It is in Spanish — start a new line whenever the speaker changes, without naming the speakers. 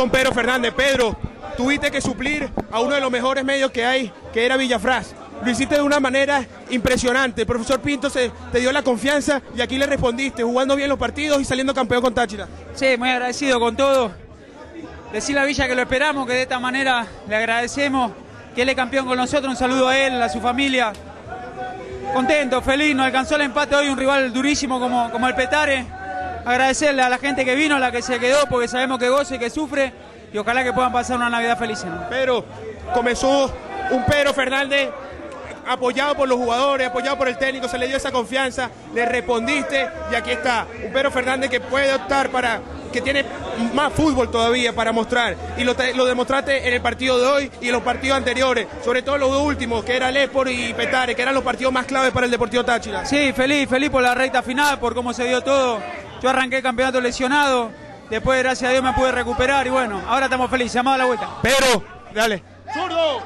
con Pedro Fernández. Pedro, tuviste que suplir a uno de los mejores medios que hay, que era Villafraz. Lo hiciste de una manera impresionante. El profesor Pinto te dio la confianza y aquí le respondiste, jugando bien los partidos y saliendo campeón con Táchira.
Sí, muy agradecido con todo. Decirle a Villa que lo esperamos, que de esta manera le agradecemos que él es campeón con nosotros. Un saludo a él, a su familia. Contento, feliz, nos alcanzó el empate hoy, un rival durísimo como, como el Petare. Agradecerle a la gente que vino, a la que se quedó, porque sabemos que goza y que sufre. Y ojalá que puedan pasar una Navidad feliz. ¿no?
Pero comenzó un Pedro Fernández apoyado por los jugadores, apoyado por el técnico, se le dio esa confianza, le respondiste y aquí está, un Pedro Fernández que puede optar para, que tiene más fútbol todavía para mostrar y lo, lo, demostraste en el partido de hoy y en los partidos anteriores, sobre todo los dos últimos, que era Lepor y Petare, que eran los partidos más claves para el Deportivo Táchira.
Sí, feliz, feliz por la recta final, por cómo se dio todo. Yo arranqué el campeonato lesionado, después gracias a Dios me pude recuperar y bueno, ahora estamos felices, llamado a la vuelta.
Pero, dale. ¡Zurdo!